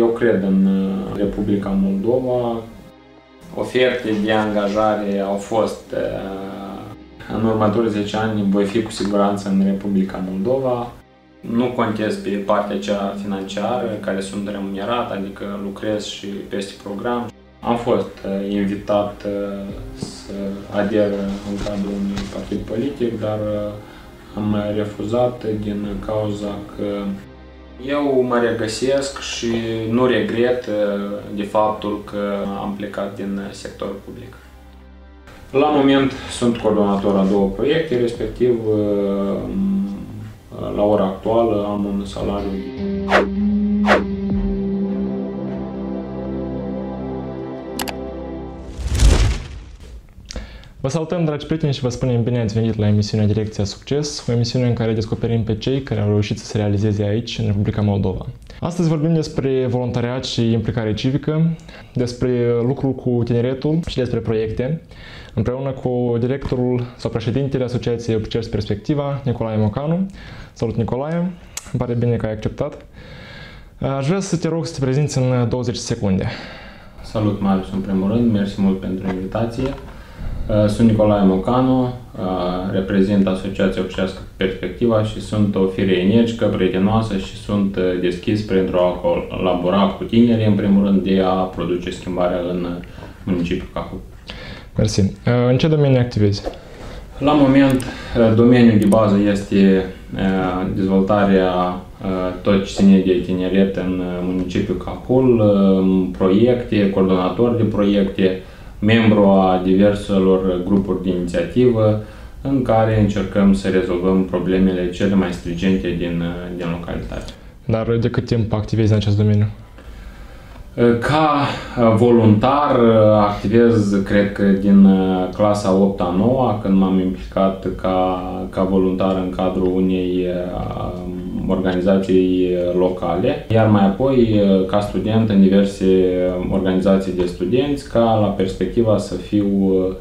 eu cred în uh, Republica Moldova. Oferte de angajare au fost uh, în următorii 10 ani voi fi cu siguranță în Republica Moldova. Nu contez pe partea cea financiară, care sunt remunerat, adică lucrez și peste program. Am fost uh, invitat să ader în cadrul unui partid politic, dar am refuzat din cauza că eu mă regăsesc și nu regret uh, de faptul că am plecat din sectorul public. La moment sunt coordonator a două proiecte, respectiv uh, la ora actuală am un salariu Vă salutăm, dragi prieteni, și vă spunem bine ați venit la emisiunea Direcția Succes, o emisiune în care descoperim pe cei care au reușit să se realizeze aici, în Republica Moldova. Astăzi vorbim despre voluntariat și implicare civică, despre lucrul cu tineretul și despre proiecte, împreună cu directorul sau președintele Asociației Obicers Perspectiva, Nicolae Mocanu. Salut, Nicolae! Îmi pare bine că ai acceptat. Aș vrea să te rog să te prezinți în 20 secunde. Salut, Marius, în primul rând. Mersi mult pentru invitație. Uh, sunt Nicolae Mocanu, uh, reprezint Asociația Obșească Perspectiva și sunt o fire energică, prietenoasă și sunt uh, deschis pentru a colabora cu tineri, în primul rând, de a produce schimbarea în municipiul Cahul. Mersi. În ce domeniu activezi? La moment, domeniul de bază este dezvoltarea tot ce ține de tineret în municipiul Cahul, proiecte, coordonator de proiecte, membru a diverselor grupuri de inițiativă în care încercăm să rezolvăm problemele cele mai strigente din, din localitate. Dar de cât timp activezi în acest domeniu? Ca voluntar activez, cred că din clasa 8 a 9 când m-am implicat ca, ca voluntar în cadrul unei organizații locale, iar mai apoi ca student în diverse organizații de studenți, ca la perspectiva să fiu Uh,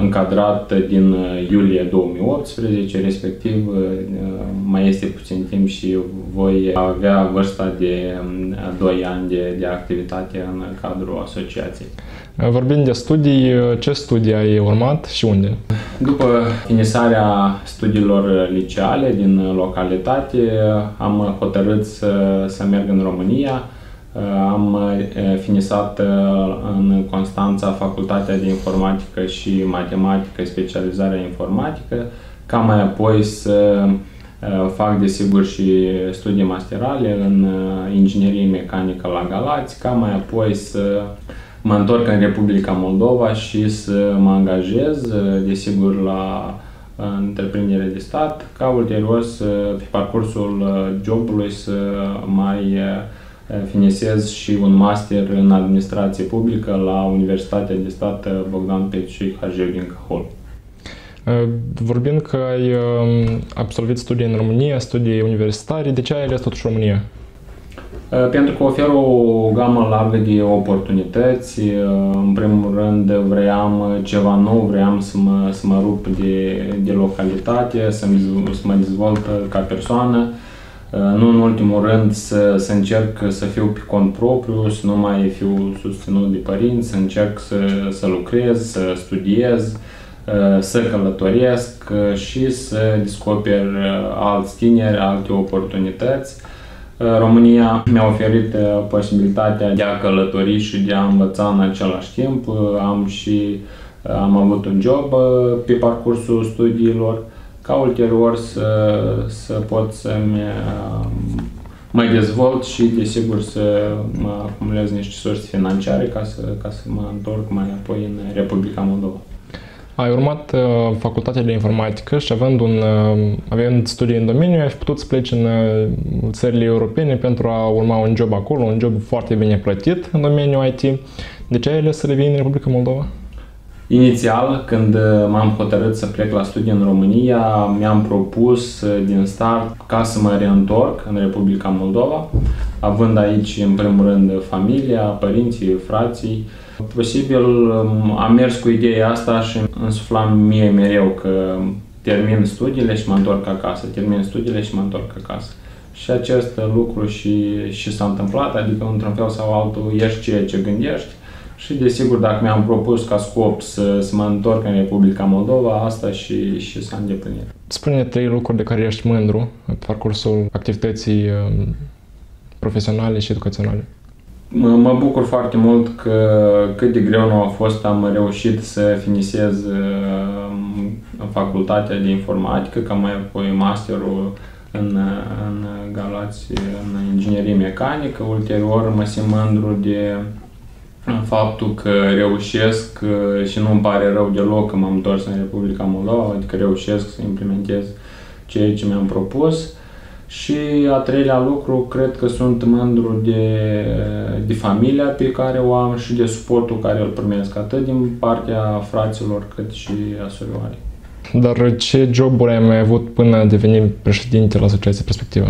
încadrat din uh, iulie 2018, respectiv uh, mai este puțin timp și voi avea vârsta de 2 um, ani de, de activitate în cadrul asociației. Vorbind de studii, ce studii ai urmat și unde? După finisarea studiilor liceale din localitate, am hotărât să, să merg în România, Uh, am uh, finisat uh, în Constanța Facultatea de Informatică și Matematică, specializarea informatică, ca mai apoi să fac desigur și studii masterale în inginerie mecanică la Galați, ca mai apoi să mă întorc în Republica Moldova și să mă angajez, desigur, la întreprindere de stat, ca ulterior să, pe parcursul jobului să mai Eh, finisez și un master în administrație publică la Universitatea de Stat Bogdan Peciu Hageu din Cahol. Eh, vorbind că ai ehm, absolvit studii în România, studii universitare, de ce ai ales totuși România? Eh, pentru că oferă o gamă largă de oportunități. În primul rând vreau ceva nou, vreau să mă, să mă rup de, de localitate, să, să mă dezvolt ca persoană Uh, nu în ultimul rând să, să încerc să fiu pe cont propriu, să nu mai fiu susținut de părinți, să încerc să, să lucrez, să studiez, uh, să călătoresc uh, și să descoper alți tineri, alte oportunități. România mi-a oferit posibilitatea de a călători și de a învăța în același timp. Am și am avut un job pe parcursul studiilor ca ulterior să, să pot să-mi uh, mai dezvolt și, desigur, să mă acumulez niște surse financiare ca să, ca să mă întorc mai apoi în Republica Moldova. Ai urmat uh, facultatea de informatică și având, un, uh, având studii în domeniu, ai putut să pleci în uh, țările europene pentru a urma un job acolo, un job foarte bine plătit în domeniul IT. De ce ai ales să revii în Republica Moldova? Inițial, când uh, m-am hotărât să plec la studii în România, mi-am propus uh, din start ca să mă reîntorc în Republica Moldova, având aici, în primul rând, familia, părinții, frații. Posibil um, am mers cu ideea asta și însuflam mie mereu că termin studiile și mă întorc acasă, termin studiile și mă întorc acasă. și acest lucru și, și s-a întâmplat, adică într-un fel sau altul ești ceea ce gândești și desigur dacă mi-am propus ca scop să, să mă întorc în Republica Moldova, asta și, și s-a îndeplinit. Spune trei lucruri de care ești mândru în parcursul activității um, profesionale și educaționale. Mă, mă bucur foarte mult că cât de greu nu a fost, am reușit să finisez uh, facultatea de informatică, ca mai apoi masterul în, în Galați, în inginerie mecanică. Ulterior mă simt mândru de faptul că reușesc uh, și nu îmi pare rău deloc că m-am întors în Republica Moldova, adică reușesc să implementez ceea ce mi-am propus. Și a treilea lucru, cred că sunt mândru de, de familia pe care o am și de suportul care îl primesc, atât din partea fraților cât și a surioarei. Dar ce joburi ai mai avut până a deveni președinte la asociația respectivă?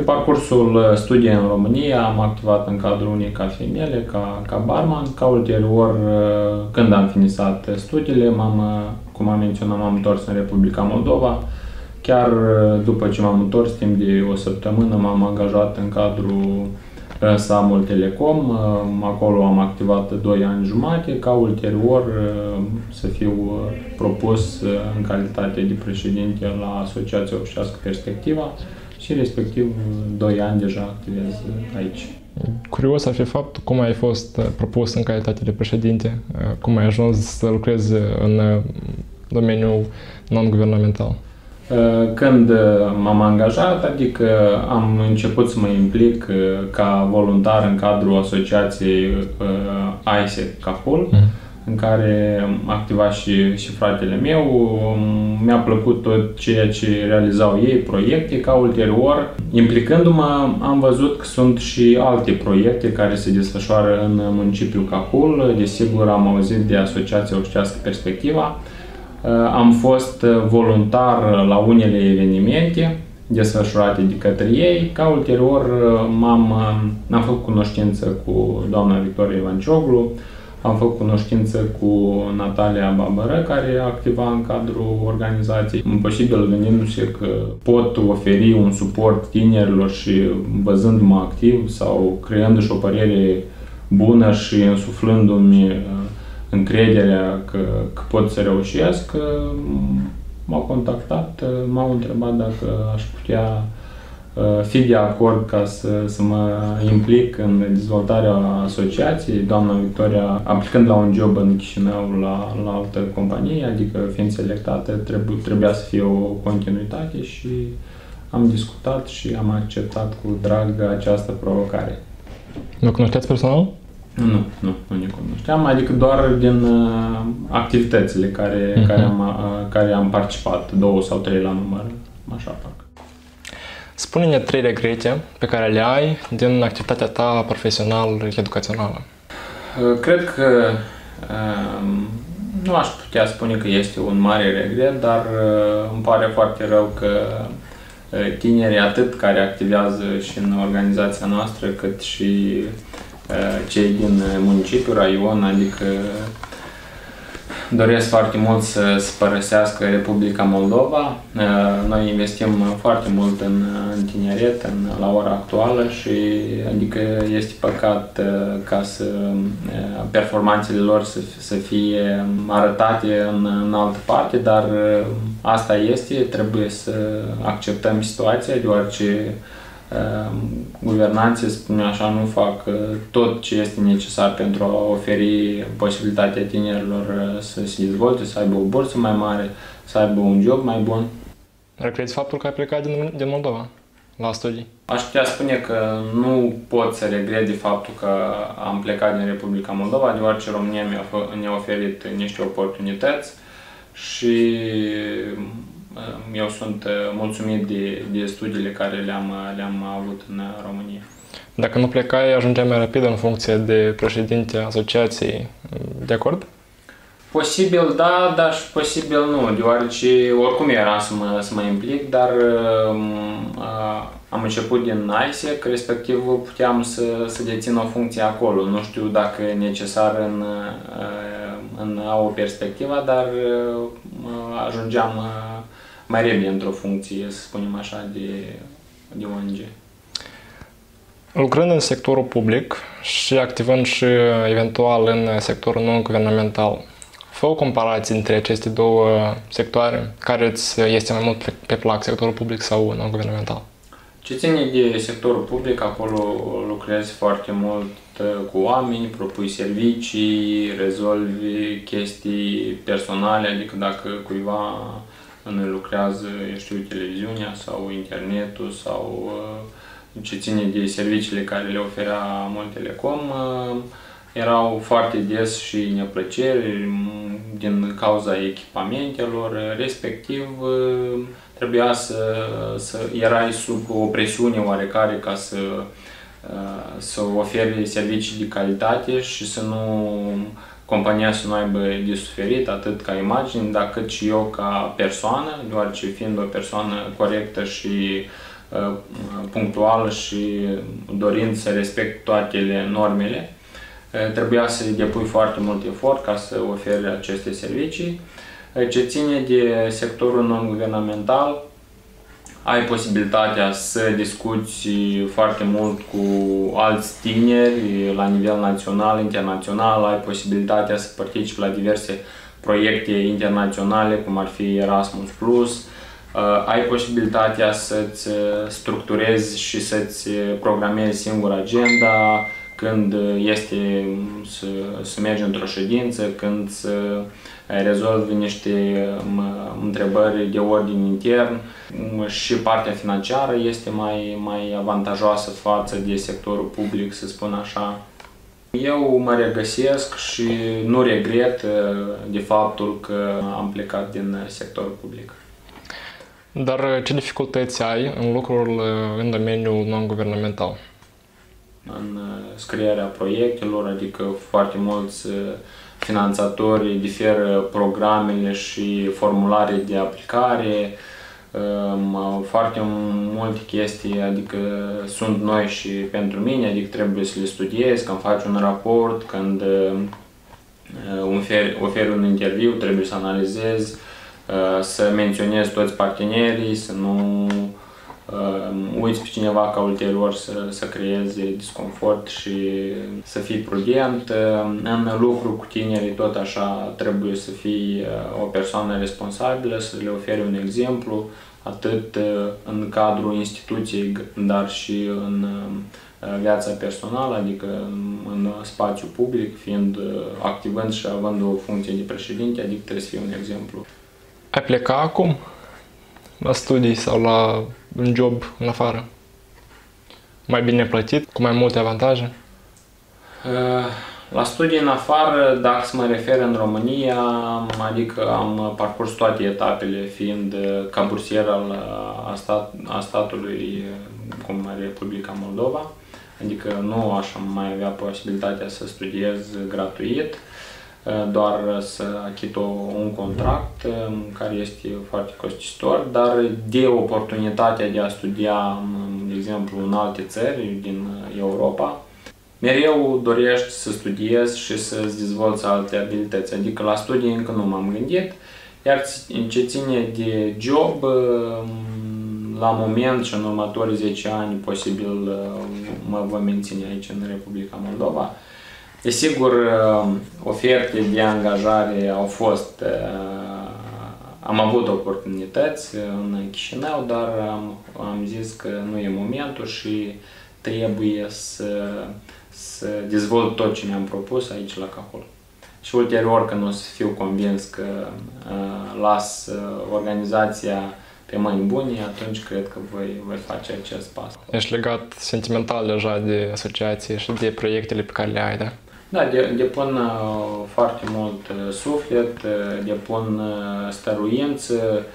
Pe parcursul studiei în România am activat în cadrul unei cafemele ca, ca barman, ca ulterior, când am finisat studiile, m-am, cum am menționat, m-am întors în Republica Moldova, Chiar uh, după ce m-am întors, timp de o săptămână, m-am angajat în cadrul uh, Samul Telecom. Uh, acolo am activat 2 ani jumate, ca ulterior să fiu propus în calitate de președinte la Asociația Obștească Perspectiva și respectiv 2 ani deja activez aici. Curios ar fi faptul cum ai fost propus în calitate de președinte, cum ai ajuns să lucrezi în domeniul non-guvernamental. Uh, când uh, m-am angajat, adică am început să mă implic uh, ca voluntar în cadrul asociației ISEC Capul, mm. În care activa și, și fratele meu. Mi-a plăcut tot ceea ce realizau ei, proiecte, ca ulterior, implicându-mă, am văzut că sunt și alte proiecte care se desfășoară în municipiul Capul. Desigur, am auzit de Asociația Obștească Perspectiva, Uh, am fost uh, voluntar la unele evenimente desfășurate de către ei, ca ulterior uh, m-am, am făcut cunoștință cu doamna Victoria Ivancioglu, am făcut cunoștință cu Natalia Babără, care activa în cadrul organizației. Posibil gândindu-se că pot oferi un suport tinerilor și văzându-mă activ sau creându-și o părere bună și însuflându-mi încrederea că, că pot să reușesc, m-au contactat, m-au întrebat dacă aș putea uh, fi de acord ca să, să mă implic în dezvoltarea asociației. Doamna Victoria, aplicând la un job în Chișinău la, la altă companie, adică fiind selectată, trebu- trebuia să fie o continuitate și am discutat și am acceptat cu drag această provocare. Nu cunoșteați personal? Nu, nu, nu ne cunoșteam, adică doar din uh, activitățile care, uh-huh. care, am, uh, care am participat, două sau trei la număr, așa fac. Spune-ne trei regrete pe care le ai din activitatea ta profesională educațională. Uh, cred că uh, nu aș putea spune că este un mare regret, dar uh, îmi pare foarte rău că uh, tinerii, atât care activează și în organizația noastră, cât și Eh, cei din municipiu, raion, adică doresc foarte mult să, să părăsească Republica Moldova. Eh, noi investim foarte mult în, în tineret în, la ora actuală și adică este păcat eh, ca să performanțele lor să, să fie arătate în, în altă parte, dar asta este, trebuie să acceptăm situația deoarece Ehm, guvernanții, spune așa, nu fac uh, tot ce este necesar pentru a oferi posibilitatea tinerilor uh, să se dezvolte, să aibă o bursă mai mare, să aibă un job mai bun. Regreți faptul că ai plecat din, din Moldova la studii? Aș putea spune că nu pot să regret de faptul că am plecat din Republica Moldova, deoarece România mi-a oferit niște oportunități și eu sunt uh, mulțumit de, de studiile care le-am, le-am avut în România. Dacă nu plecai, ajungeai mai rapid în funcție de președinte asociației. De acord? Posibil da, dar și posibil nu, deoarece oricum era să mă, să mă implic, dar uh, am început din ISEC, respectiv puteam să, să dețin o funcție acolo. Nu știu dacă e necesar în, uh, în a o perspectivă, dar uh, ajungeam uh, mai repede într-o funcție, să spunem așa, de, de ONG. Lucrând în sectorul public și activând și eventual în sectorul non-guvernamental, fă o comparație între aceste două sectoare, care îți este mai mult pe plac, sectorul public sau non-guvernamental? Ce ține de sectorul public, acolo lucrezi foarte mult uh, cu oameni, propui servicii, rezolvi chestii personale, adică dacă cuiva nu lucrează, eu știu, televiziunea sau internetul sau uh, ce ține de serviciile care le oferea Telecom, uh, erau foarte des și neplăceri din cauza echipamentelor, respectiv trebuia să, să erai sub o presiune oarecare ca să, să oferi servicii de calitate și să nu compania să nu aibă de suferit atât ca imagine, dar cât și eu ca persoană, deoarece fiind o persoană corectă și uh, punctuală și dorind să respect toate normele, uh, trebuia să depui foarte mult efort ca să oferi aceste servicii. Uh, ce ține de sectorul non-guvernamental, ai posibilitatea să discuți foarte mult cu alți tineri la nivel național, internațional, ai posibilitatea să participi la diverse proiecte internaționale, cum ar fi Erasmus+, Plus, uh, ai posibilitatea să-ți structurezi și să-ți programezi singur agenda, când este să, să mergi într-o ședință, când să rezolvi niște întrebări de ordin intern și partea financiară este mai, mai avantajoasă față de sectorul public, să spun așa. Eu mă regăsesc și nu regret de faptul că am plecat din sectorul public. Dar ce dificultăți ai în lucrul în domeniul non-guvernamental? În scrierea proiectelor, adică foarte mulți finanțatori diferă programele și formulare de aplicare, foarte multe chestii, adică sunt noi și pentru mine, adică trebuie să le studiez, când faci un raport, când oferi, oferi un interviu, trebuie să analizezi, să menționezi toți partenerii, să nu uh, uiți pe cineva ca ulterior să, să creeze disconfort și să fii prudent. În lucru cu tinerii tot așa trebuie să fii o persoană responsabilă, să le oferi un exemplu, atât în cadrul instituției, dar și în viața personală, adică în spațiu public, fiind activând și având o funcție de președinte, adică trebuie să fie un exemplu. Ai pleca acum la studii sau la un job în afară? Mai bine plătit, cu mai multe avantaje? Uh, la studii în afară, dacă să mă refer în România, adică am parcurs toate etapele, fiind ca bursier al a, stat, a statului cum Republica Moldova, adică nu aș mai avea posibilitatea să studiez gratuit, Eh, doar să achit o, un contract eh, care este foarte costisitor, dar de oportunitatea de a studia, de exemplu, în alte țări din Europa, mereu dorești să studiezi și să-ți dezvolți alte abilități. Adică la studii încă nu m-am gândit, iar în ce ține de job, eh, la moment și în următorii 10 ani posibil mă voi menține aici în Republica Moldova. Desigur, uh, oferte de angajare au fost, uh, am avut oportunități în Chișinău, dar am, am zis că nu e momentul și trebuie să, să dezvolt tot ce mi-am propus aici la Cahol. Și ulterior, când o să fiu convins că uh, las uh, organizația pe mâini bune, atunci cred că voi, voi face acest pas. Ești legat sentimental deja de asociație și de proiectele pe care le ai, da? Da, de, depun uh, foarte mult uh, suflet, uh, depun stăruință,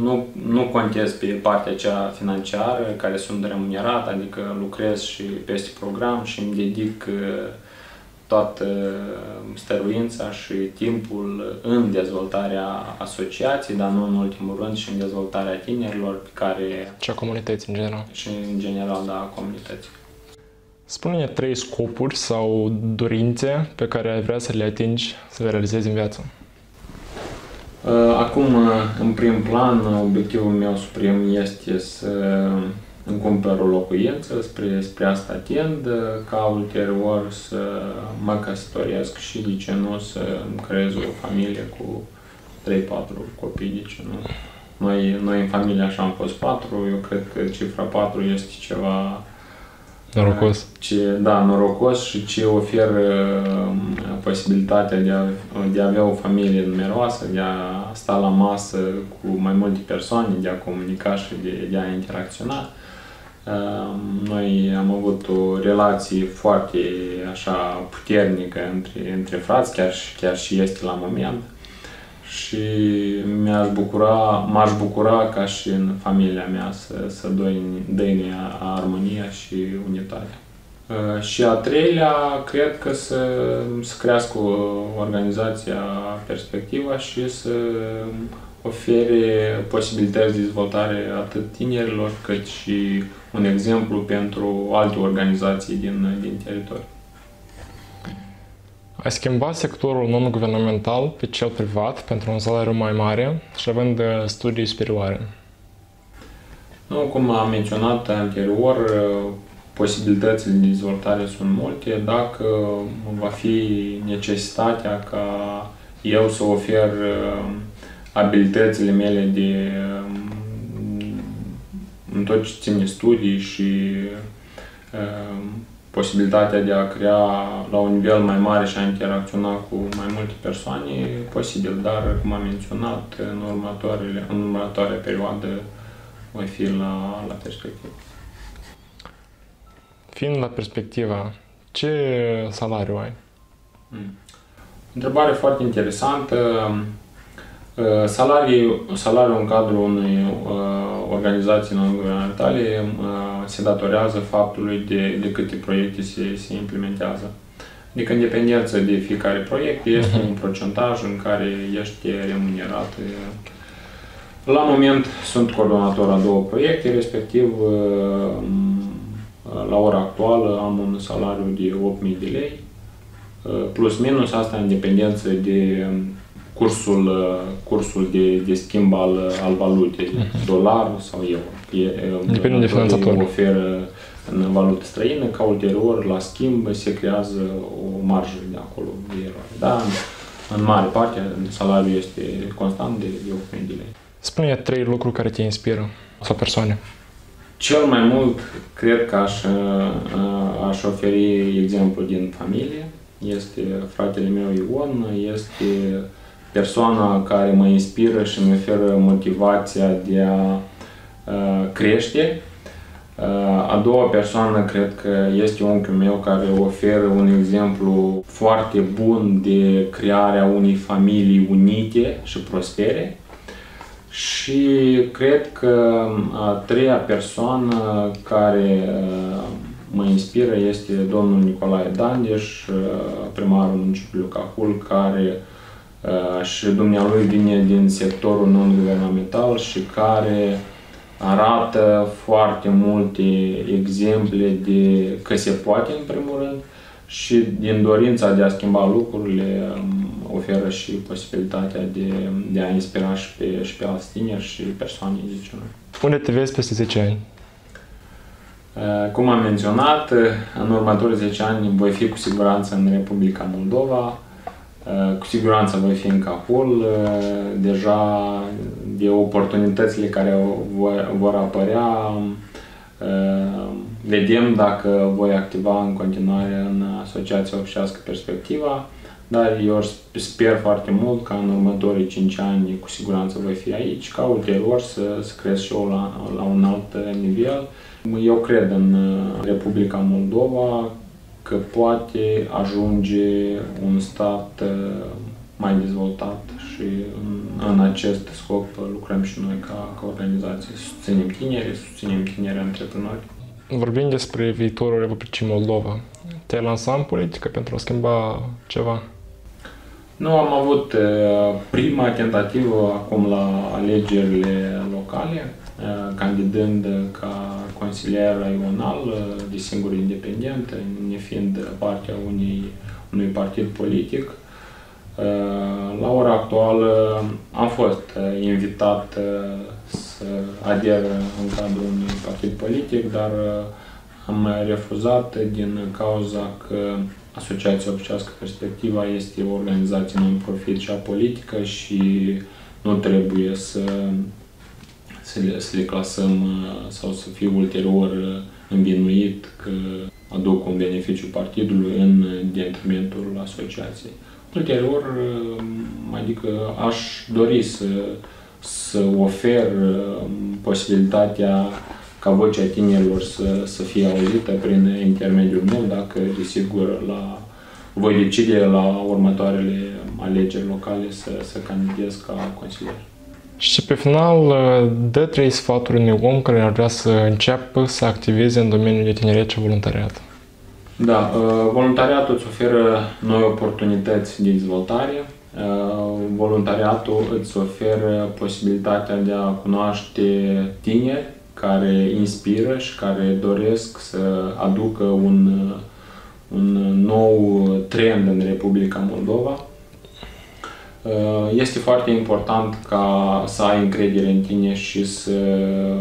nu, nu contez pe partea cea financiară, care sunt remunerat, adică lucrez și peste program și îmi dedic toată stăruința și timpul în dezvoltarea asociației, dar nu în ultimul rând și în dezvoltarea tinerilor pe care... Și a comunității în general. Și în general, da, a comunității. Spune-ne trei scopuri sau dorințe pe care ai vrea să le atingi, să le realizezi în viață. Uh, acum, uh, în prim plan, obiectivul meu suprem este să îmi cumpăr o locuință, spre, spre asta tind, ca ulterior să mă căsătoresc și de ce nu să îmi creez o familie cu 3-4 copii, de ce nu. Noi, noi în familie așa am fost 4, eu cred că cifra 4 este ceva Norocos. Ce, da, norocos și ce oferă um, posibilitatea de a, de a avea o familie numeroasă, de a sta la masă cu mai multe persoane, de a comunica și de, de a interacționa. Um, noi am avut o relație foarte așa puternică între, între frați, chiar și, chiar și este la moment. Și mi-aș bucura, m-aș bucura ca și în familia mea să, să dăinuie armonia și unitatea. Uh, și a treilea, cred că să, să crească organizația perspectiva și să ofere posibilități de dezvoltare atât tinerilor, cât și un exemplu pentru alte organizații din, din teritoriu. Ai schimbat sectorul non-guvernamental pe cel privat pentru un salariu mai mare și având uh, studii superioare. Nu, cum am menționat anterior, uh, posibilitățile de dezvoltare sunt multe. Dacă va fi necesitatea ca eu să ofer uh, abilitățile mele de în tot ce ține studii și posibilitatea de a crea la un nivel mai mare și a interacționa cu mai multe persoane e posibil, dar, cum am menționat, în, următoarele, în următoarea perioadă voi fi la, la perspectivă. Fiind la perspectiva, ce salariu ai? Hmm. Întrebare foarte interesantă. Uh, salariul, salariul în cadrul unei uh, organizații non-guvernamentale uh, se datorează faptului de, de câte proiecte se, se implementează. Adică în dependență de fiecare proiect este mhm. un procentaj în care ești remunerat. La moment sunt coordonator a două proiecte, respectiv la ora actuală am un salariu de 8.000 de lei, plus minus asta în dependență de cursul, uh, cursul de, de schimb al, al valutei, uh-huh. dolar sau euro. E, Depinde de finanțator. oferă în valută străină, ca ulterior, la schimb, se creează o marjă de acolo de eroare. Da, în mare parte, salariul este constant de, de 8.000 de lei. Spune trei lucruri care te inspiră sau persoane. Cel mai mult, cred că aș, uh, aș oferi exemplu din familie. Este fratele meu Ion, este persoana care mă inspiră și mi oferă motivația de a uh, crește. Uh, a doua persoană cred că este unchiul meu care oferă un exemplu foarte bun de crearea unei familii unite și prospere. Și cred că a treia persoană care uh, mă inspiră este domnul Nicolae Dandeș, primarul municipiului Cahul, care Uh, și dumnealui vine din sectorul non-guvernamental și care arată foarte multe exemple de că se poate în primul rând și din dorința de a schimba lucrurile um, oferă și posibilitatea de, de a inspira și pe, și pe alți tineri și persoane, zice noi. Unde te vezi peste 10 ani? Uh, cum am menționat, în următorii 10 ani voi fi cu siguranță în Republica Moldova, cu siguranță voi fi în Cahul, deja de oportunitățile care vor apărea, vedem dacă voi activa în continuare în Asociația Ofișească Perspectiva, dar eu sper foarte mult ca în următorii 5 ani cu siguranță voi fi aici, ca ulterior să, să cresc și eu la, la un alt nivel. Eu cred în Republica Moldova că poate ajunge un stat uh, mai dezvoltat și în, în acest scop lucrăm și noi ca, ca organizație. Susținem tineri, susținem tineri antreprenori. Vorbim despre viitorul Republicii Moldova. Te-ai lansat în politică pentru a schimba ceva? Nu, am avut uh, prima tentativă acum la alegerile locale, uh, candidând ca consilier raional, uh, de singur independent, nefiind partea unui, unui partid politic. La ora actuală am fost invitat să să ader în cadrul unui partid politic, dar am refuzat din cauza că Asociația Obcească Perspectiva este o organizație non-profit și apolitică și nu trebuie să, să, le, să le clasăm sau să fie ulterior învinuit că aduc un beneficiu partidului în detrimentul asociației. Ulterior, adică aș dori să, să ofer posibilitatea ca vocea tinerilor să, să fie auzită prin intermediul meu, dacă, desigur, la, voi decide la următoarele alegeri locale să, să candidez ca consilier. Și pe final, dă trei sfaturi unui om care ar vrea să înceapă să activeze în domeniul de tineret și voluntariat. Da, uh, voluntariatul îți oferă noi oportunități de dezvoltare. Uh, voluntariatul îți oferă posibilitatea de a cunoaște tineri care inspiră și care doresc să aducă un, un nou trend în Republica Moldova. Uh, este foarte important ca să ai încredere în tine și să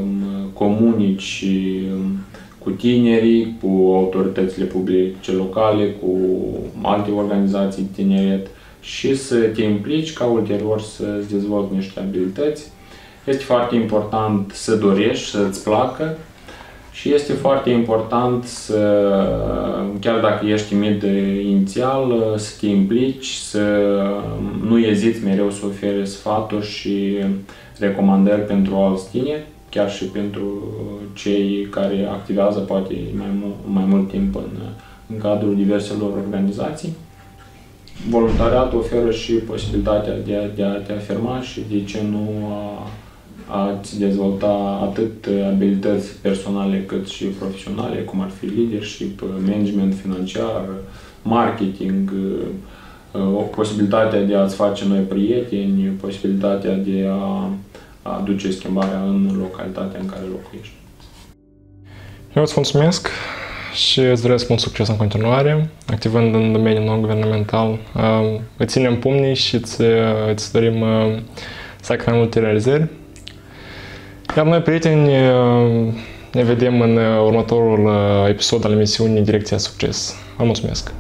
um, comunici um, cu tinerii, cu autoritățile publice locale, cu alte organizații tineret și să te implici ca ulterior să-ți dezvolți niște abilități. Este foarte important să dorești, să-ți placă și este foarte important să, chiar dacă ești timid inițial, să te implici, să nu eziți mereu să oferi sfaturi și recomandări pentru alți tineri chiar și pentru cei care activează poate mai, mult, mai mult timp în, în cadrul diverselor organizații. Voluntariatul oferă și posibilitatea de a, de a te afirma și de ce nu a, a-ți dezvolta atât abilități personale cât și profesionale, cum ar fi leadership, management financiar, marketing, o posibilitatea de a-ți face noi prieteni, posibilitatea de a aduce schimbarea în localitatea în care locuiești. Eu îți mulțumesc și îți doresc mult succes în continuare, activând în domeniul non-guvernamental. Îți ținem pumnii și îți, îți dorim să ai mai multe realizări. Iar noi, prieteni, ne vedem în următorul episod al emisiunii Direcția Succes. Vă mulțumesc!